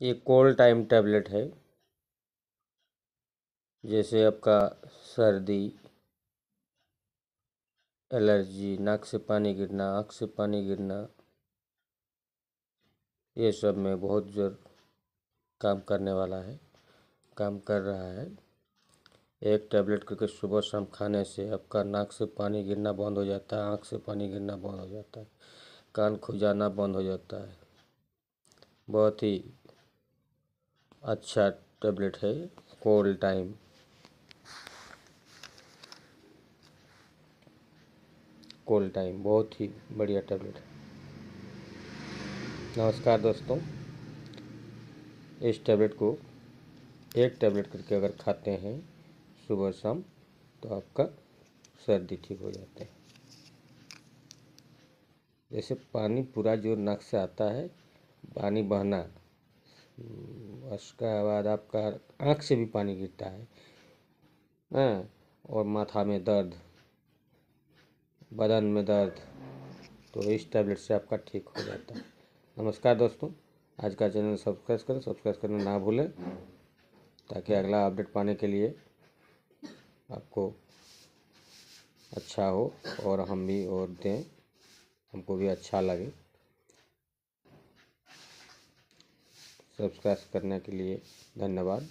ये cold time tablet है, जैसे आपका सर्दी, एलर्जी, नाक से पानी गिरना, आँख से पानी गिरना, ये सब में बहुत ज़ोर काम करने वाला है, काम कर रहा है। एक टैबलेट करके सुबह शाम खाने से आपका नाक से पानी गिरना बंद हो जाता है, आँख से पानी गिरना बंद हो जाता है, कान खुजाना बंद हो जाता है। बहुत ही अच्छा टैबलेट है कोल्ड टाइम कोल्ड टाइम बहुत ही बढ़िया टैबलेट है। नमस्कार दोस्तों, इस टैबलेट को एक टैबलेट करके अगर खाते हैं सुबह शाम तो आपका सर्दी ठीक हो जाता है। जैसे पानी पूरा जो नाक से आता है, पानी बहना उसका बाद आपका आँख से भी पानी गिरता है। हाँ और माथा में दर्द, बदन में दर्द तो इस टैबलेट से आपका ठीक हो जाता है। नमस्कार दोस्तों, आज का चैनल सब्सक्राइब करें सब्सक्राइब करना ना भूलें, ताकि अगला अपडेट पाने के लिए आपको अच्छा हो, और हम भी, और दें, हमको भी अच्छा लगे। सब्सक्राइब करने के लिए धन्यवाद।